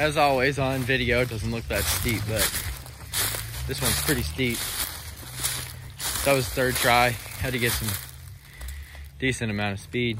as always on video, it doesn't look that steep, but this one's pretty steep. That was third try. Had to get some decent amount of speed.